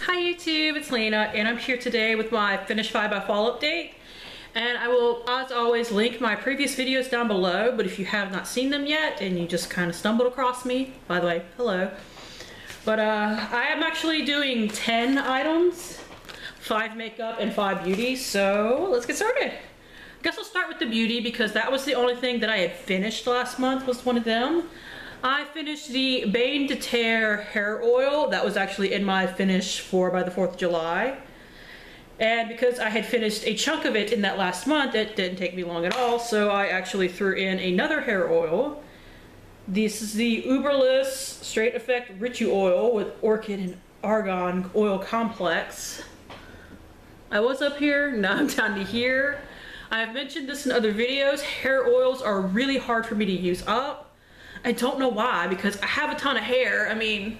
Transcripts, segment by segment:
Hi YouTube, it's Lena and I'm here today with my Finish 5 by Fall update. And I will, as always, link my previous videos down below, but if you have not seen them yet and you just kind of stumbled across me, by the way, hello. But uh, I am actually doing 10 items, 5 makeup and 5 beauty, so let's get started. I guess I'll start with the beauty because that was the only thing that I had finished last month was one of them. I finished the Bain de Terre hair oil. That was actually in my finish for by the 4th of July. And because I had finished a chunk of it in that last month, it didn't take me long at all, so I actually threw in another hair oil. This is the Uberless Straight Effect Ritu Oil with Orchid and Argan Oil Complex. I was up here, now I'm down to here. I've mentioned this in other videos, hair oils are really hard for me to use up. I don't know why, because I have a ton of hair. I mean,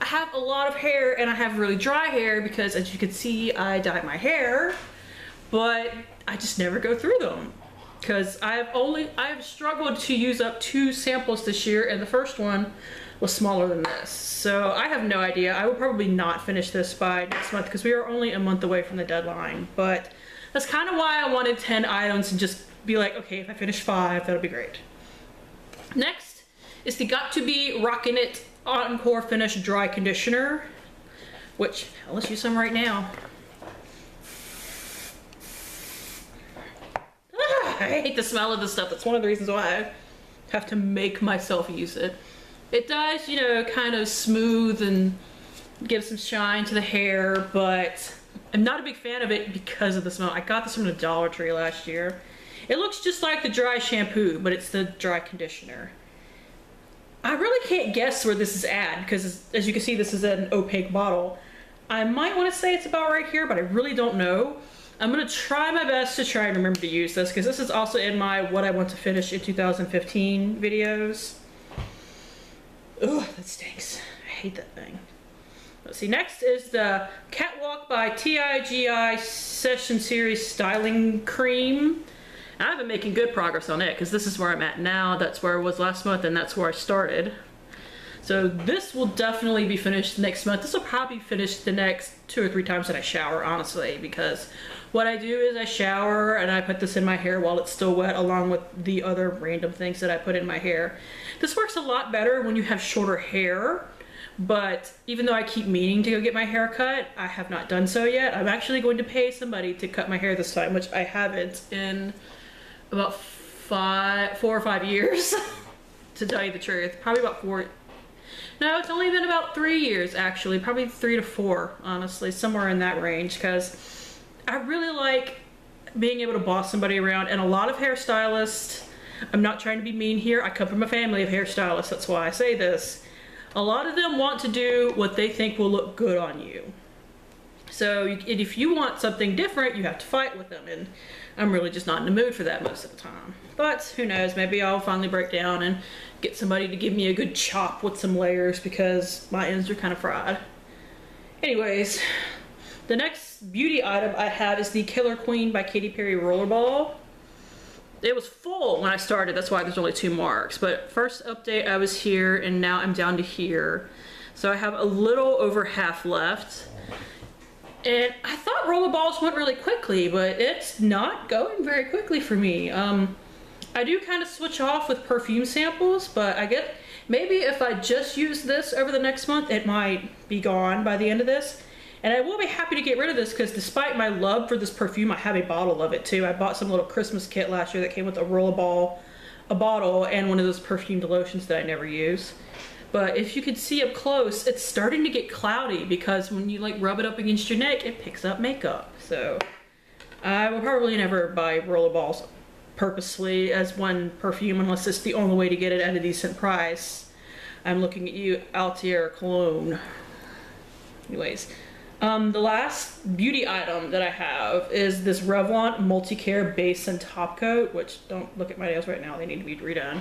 I have a lot of hair and I have really dry hair because as you can see, I dye my hair, but I just never go through them. Because I've only, I've struggled to use up two samples this year and the first one was smaller than this. So I have no idea. I will probably not finish this by next month because we are only a month away from the deadline. But that's kind of why I wanted 10 items and just be like, okay, if I finish five, that'll be great. Next is the Got To Be Rockin' It Encore Finish Dry Conditioner, which, let's use some right now. Ah, I hate the smell of this stuff. That's one of the reasons why I have to make myself use it. It does, you know, kind of smooth and give some shine to the hair, but I'm not a big fan of it because of the smell. I got this from the Dollar Tree last year. It looks just like the dry shampoo, but it's the dry conditioner. I really can't guess where this is at because as you can see, this is an opaque bottle. I might want to say it's about right here, but I really don't know. I'm going to try my best to try and remember to use this because this is also in my what I want to finish in 2015 videos. Ugh, that stinks. I hate that thing. Let's see, next is the Catwalk by TIGI Session Series Styling Cream. I've been making good progress on it because this is where I'm at now. That's where I was last month and that's where I started. So this will definitely be finished next month. This will probably finish the next two or three times that I shower, honestly, because what I do is I shower and I put this in my hair while it's still wet along with the other random things that I put in my hair. This works a lot better when you have shorter hair, but even though I keep meaning to go get my hair cut, I have not done so yet. I'm actually going to pay somebody to cut my hair this time, which I haven't in about five, four or five years, to tell you the truth. Probably about four. No, it's only been about three years actually, probably three to four, honestly, somewhere in that range, because I really like being able to boss somebody around, and a lot of hairstylists, I'm not trying to be mean here, I come from a family of hairstylists, that's why I say this. A lot of them want to do what they think will look good on you. So if you want something different, you have to fight with them. And I'm really just not in the mood for that most of the time. But who knows, maybe I'll finally break down and get somebody to give me a good chop with some layers because my ends are kind of fried. Anyways, the next beauty item I have is the Killer Queen by Katy Perry Rollerball. It was full when I started, that's why there's only two marks. But first update, I was here and now I'm down to here. So I have a little over half left. And I thought rollerballs went really quickly, but it's not going very quickly for me. Um, I do kind of switch off with perfume samples, but I get maybe if I just use this over the next month, it might be gone by the end of this. And I will be happy to get rid of this because despite my love for this perfume, I have a bottle of it too. I bought some little Christmas kit last year that came with a rollerball, a bottle, and one of those perfumed lotions that I never use. But if you could see up close, it's starting to get cloudy because when you like rub it up against your neck, it picks up makeup. So I will probably never buy rollerballs purposely as one perfume unless it's the only way to get it at a decent price. I'm looking at you, Atelier Cologne. Anyways, um, the last beauty item that I have is this Revlon Multicare Base and Top Coat, which don't look at my nails right now, they need to be redone.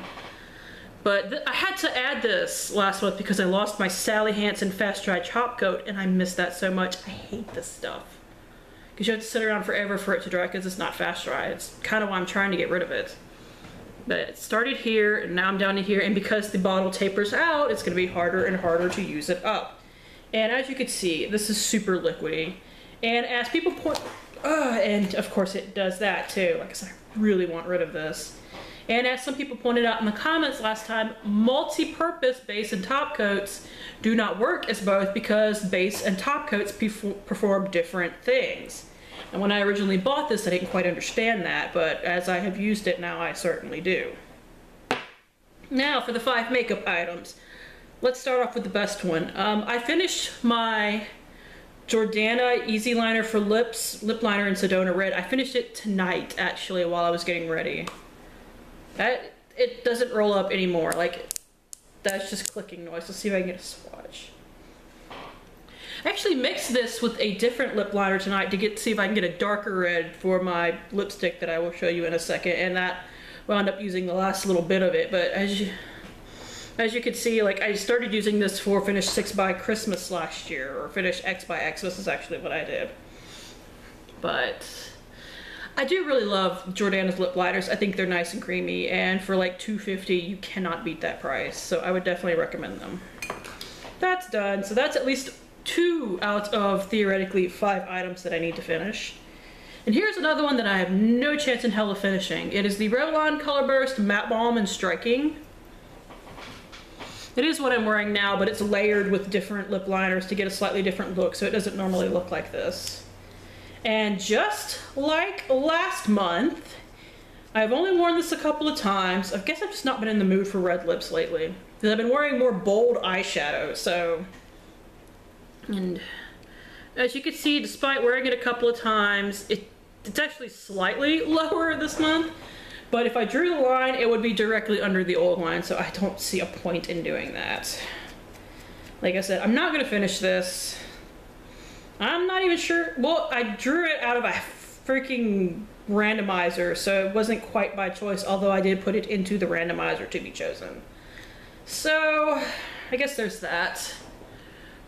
But I had to add this last month because I lost my Sally Hansen Fast Dry Top Coat and I miss that so much. I hate this stuff. Because you have to sit around forever for it to dry because it's not fast dry. It's kind of why I'm trying to get rid of it. But it started here and now I'm down to here and because the bottle tapers out, it's going to be harder and harder to use it up. And as you can see, this is super liquidy. And as people point, uh, and of course it does that too. Like I said, I really want rid of this. And as some people pointed out in the comments last time, multi-purpose base and top coats do not work as both because base and top coats perform different things. And when I originally bought this, I didn't quite understand that, but as I have used it now, I certainly do. Now for the five makeup items. Let's start off with the best one. Um, I finished my Jordana Easy Liner for Lips, lip liner in Sedona Red. I finished it tonight, actually, while I was getting ready. That, it doesn't roll up anymore. Like, that's just clicking noise. Let's see if I can get a swatch. I actually mixed this with a different lip liner tonight to get see if I can get a darker red for my lipstick that I will show you in a second. And that wound up using the last little bit of it. But as you, as you can see, like I started using this for Finish 6 by Christmas last year, or Finish X by X. This is actually what I did. But I do really love Jordana's lip liners. I think they're nice and creamy, and for like 250 you cannot beat that price. So I would definitely recommend them. That's done. So that's at least two out of theoretically five items that I need to finish. And here's another one that I have no chance in hell of finishing. It is the Revlon Color Burst Matte Balm and Striking. It is what I'm wearing now, but it's layered with different lip liners to get a slightly different look, so it doesn't normally look like this. And just like last month, I've only worn this a couple of times. I guess I've just not been in the mood for red lips lately. Because I've been wearing more bold eyeshadow, so... And as you can see, despite wearing it a couple of times, it, it's actually slightly lower this month. But if I drew the line, it would be directly under the old line, so I don't see a point in doing that. Like I said, I'm not going to finish this. I'm not even sure. Well, I drew it out of a freaking randomizer, so it wasn't quite by choice, although I did put it into the randomizer to be chosen. So, I guess there's that.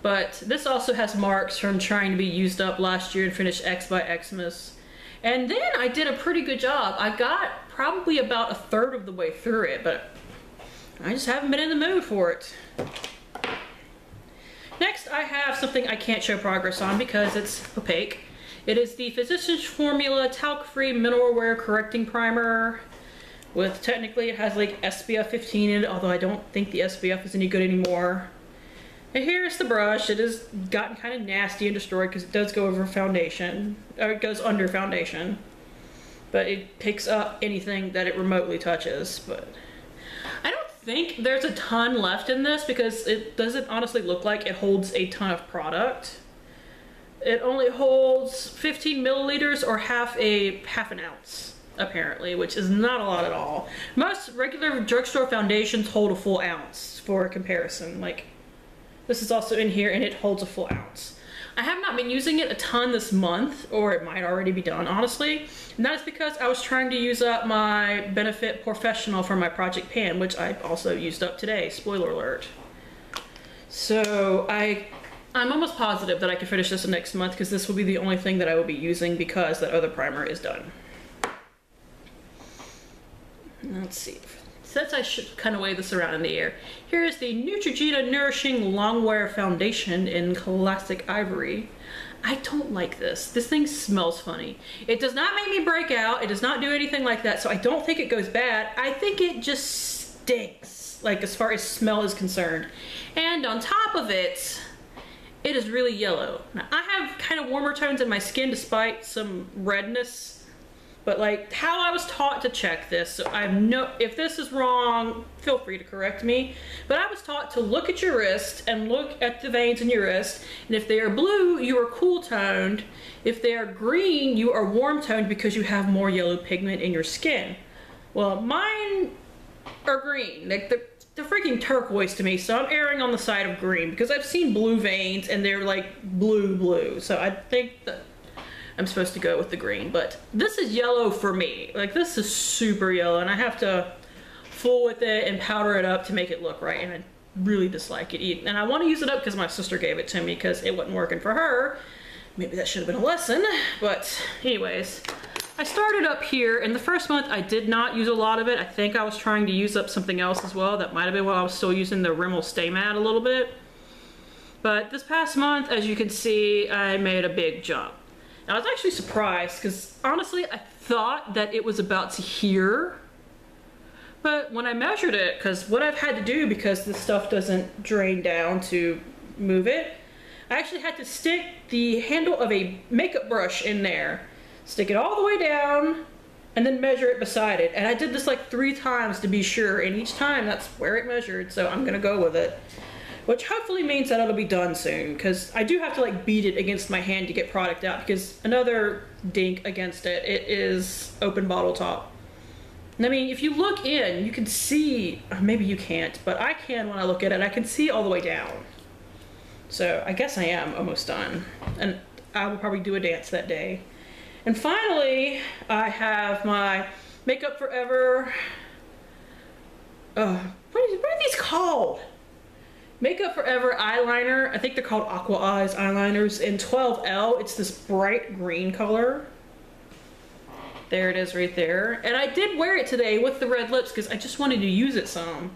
But this also has marks from trying to be used up last year and finish X by Xmas. And then I did a pretty good job. I got probably about a third of the way through it, but I just haven't been in the mood for it. Next, I have something I can't show progress on because it's opaque. It is the Physicians Formula Talc-Free Mineral Wear Correcting Primer. With, technically, it has like SPF 15 in it, although I don't think the SPF is any good anymore. And here's the brush. It has gotten kind of nasty and destroyed because it does go over foundation, or it goes under foundation. But it picks up anything that it remotely touches, but think there's a ton left in this because it doesn't honestly look like it holds a ton of product. It only holds 15 milliliters or half a half an ounce apparently, which is not a lot at all. Most regular drugstore foundations hold a full ounce for comparison. Like this is also in here and it holds a full ounce. I have not been using it a ton this month, or it might already be done, honestly. And that is because I was trying to use up my Benefit POREfessional for my Project Pan, which I also used up today, spoiler alert. So I, I'm almost positive that I can finish this next month because this will be the only thing that I will be using because that other primer is done. Let's see since I should kind of wave this around in the air, here is the Neutrogena Nourishing Longwear Foundation in Classic Ivory. I don't like this. This thing smells funny. It does not make me break out. It does not do anything like that, so I don't think it goes bad. I think it just stinks, like as far as smell is concerned. And on top of it, it is really yellow. Now, I have kind of warmer tones in my skin despite some redness but like how I was taught to check this, so I have no, if this is wrong, feel free to correct me, but I was taught to look at your wrist and look at the veins in your wrist, and if they are blue, you are cool toned. If they are green, you are warm toned because you have more yellow pigment in your skin. Well, mine are green. Like they're, they're freaking turquoise to me, so I'm erring on the side of green because I've seen blue veins and they're like blue blue. So I think that I'm supposed to go with the green, but this is yellow for me. Like this is super yellow and I have to fool with it and powder it up to make it look right and I really dislike it. And I want to use it up because my sister gave it to me because it wasn't working for her. Maybe that should have been a lesson, but anyways. I started up here, and the first month I did not use a lot of it. I think I was trying to use up something else as well. That might have been while I was still using the Rimmel Stay Matte a little bit. But this past month, as you can see, I made a big jump. I was actually surprised because honestly, I thought that it was about to here. But when I measured it, because what I've had to do because this stuff doesn't drain down to move it, I actually had to stick the handle of a makeup brush in there, stick it all the way down, and then measure it beside it. And I did this like three times to be sure, and each time that's where it measured, so I'm gonna go with it. Which hopefully means that it'll be done soon, because I do have to like beat it against my hand to get product out, because another dink against it, it is open bottle top. I mean, if you look in, you can see, maybe you can't, but I can when I look at it, I can see all the way down. So I guess I am almost done. And I will probably do a dance that day. And finally, I have my Makeup Forever, uh, what, is, what are these called? Makeup Forever eyeliner. I think they're called Aqua Eyes eyeliners in 12L. It's this bright green color. There it is right there. And I did wear it today with the red lips because I just wanted to use it some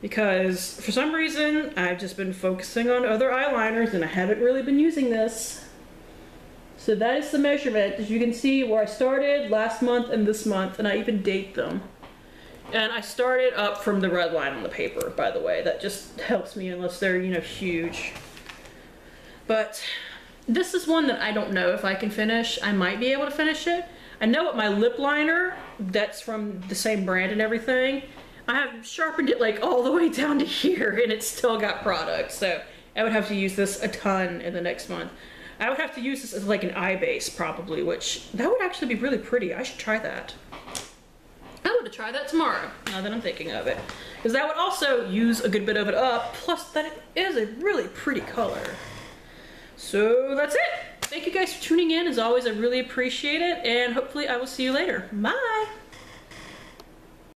because for some reason I've just been focusing on other eyeliners and I haven't really been using this. So that is the measurement. As you can see where I started last month and this month and I even date them. And I started up from the red line on the paper, by the way. That just helps me unless they're, you know, huge. But this is one that I don't know if I can finish. I might be able to finish it. I know what my lip liner, that's from the same brand and everything, I have sharpened it like all the way down to here and it's still got product. So I would have to use this a ton in the next month. I would have to use this as like an eye base probably, which that would actually be really pretty. I should try that. Gonna try that tomorrow, now that I'm thinking of it. Because that would also use a good bit of it up, plus that it is a really pretty color. So that's it. Thank you guys for tuning in. As always, I really appreciate it, and hopefully I will see you later. Bye!